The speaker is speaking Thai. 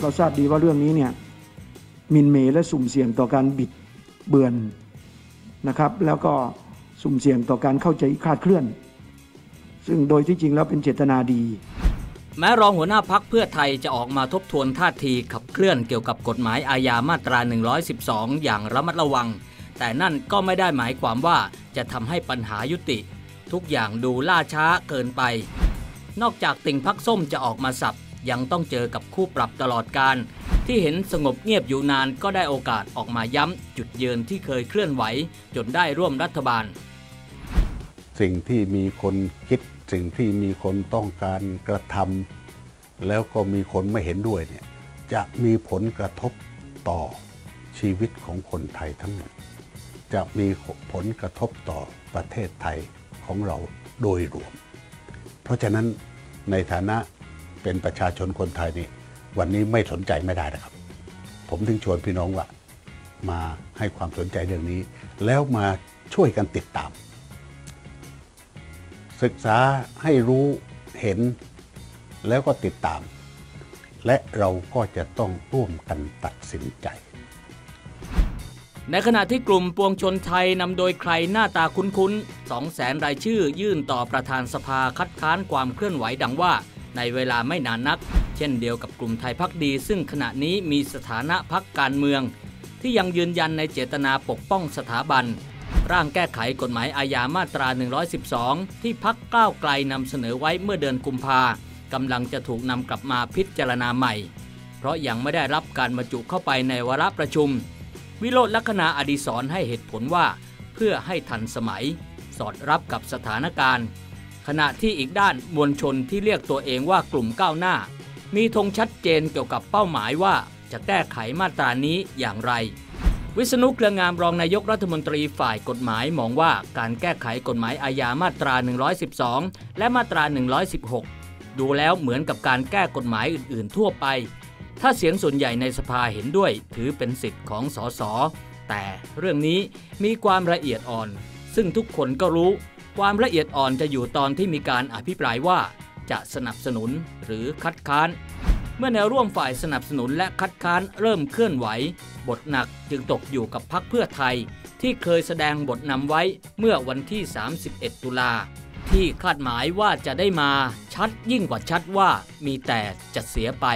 เราทราบดีว่าเรื่องนี้เนี่ยมินเมและสุ่มเสี่ยงต่อการบิดเบือนนะครับแล้วก็สุ่มเสี่ยงต่อการเข้าใจคลาดเคลื่อน ซึ่งโดยที่จริงแล้วเป็นเจตนาดี แม้รองหัวหน้าพักเพื่อไทยจะออกมาทบทวนท่าทีขับเคลื่อนเกี่ยวกับกฎหมายอาญามาตรา 112 อย่างระมัดระวัง แต่นั่นก็ไม่ได้หมายความว่าจะทำให้ปัญหายุติ ทุกอย่างดูล่าช้าเกินไป นอกจากติ่งพักส้มจะออกมาสับ ยังต้องเจอกับคู่ปรับตลอดการ ที่เห็นสงบเงียบอยู่นานก็ได้โอกาสออกมาย้ำจุดยืนที่เคยเคลื่อนไหว จนได้ร่วมรัฐบาล สิ่งที่มีคนคิดสิ่งที่มีคนต้องการกระทำแล้วก็มีคนไม่เห็นด้วยเนี่ยจะมีผลกระทบต่อชีวิตของคนไทยทั้งหมดจะมีผลกระทบต่อประเทศไทยของเราโดยรวม เพราะฉะนั้นในฐานะ เป็นประชาชนคนไทยนี่วันนี้ไม่สนใจไม่ได้นะครับ ผมถึงชวนพี่น้องว่ามาให้ความสนใจเรื่องนี้ แล้วมาช่วยกันติดตาม ศึกษาให้รู้เห็นแล้วก็ติดตาม และเราก็จะต้องร่วมกันตัดสินใจ ในขณะที่กลุ่มปวงชนไทยนำโดยใครหน้าตาคุ้นๆ2แสนรายชื่อยื่นต่อประธานสภาคัดค้านความเคลื่อนไหวดังว่า ในเวลาไม่นานนัก เช่นเดียวกับกลุ่มไทยพักดี ซึ่งขณะนี้มีสถานะพักการเมือง ที่ยังยืนยันในเจตนาปกป้องสถาบัน ร่างแก้ไขกฎหมายอาญามาตรา 112 ที่พักก้าวไกลนำเสนอไว้เมื่อเดือนกุมภากำลังจะถูกนำกลับมาพิจารณาใหม่ เพราะยังไม่ได้รับการบรรจุเข้าไปในวาระประชุม วิโรธลักษณะอดีศรให้เหตุผลว่า เพื่อให้ทันสมัย สอดรับกับสถานการณ์ ขณะที่อีกด้านมวลชนที่เรียกตัวเองว่ากลุ่มก้าวหน้า มีธงชัดเจนเกี่ยวกับเป้าหมายว่าจะแก้ไขมาตรานี้อย่างไร วิษณุเครืองามรองนายกรัฐมนตรีฝ่ายกฎหมายมองว่าการแก้ไขกฎหมายอาญามาตรา 112 และมาตรา 116 ดูแล้วเหมือนกับการแก้กฎหมายอื่น ๆ ทั่วไป ถ้าเสียงส่วนใหญ่ในสภาเห็นด้วยถือเป็นสิทธิ์ของสสแต่เรื่องนี้มีความละเอียดอ่อน ซึ่งทุกคนก็รู้ ความละเอียดอ่อนจะอยู่ตอนที่มีการอภิปรายว่า จะสนับสนุนหรือคัดค้าน เมื่อแนวร่วมฝ่ายสนับสนุนและคัดค้านเริ่มเคลื่อนไหว บทหนักจึงตกอยู่กับพักเพื่อไทย ที่เคยแสดงบทนำไว้เมื่อวันที่ 31 ตุลาที่คาดหมายว่าจะได้มาชัดยิ่งกว่าชัดว่ามีแต่จะเสียไป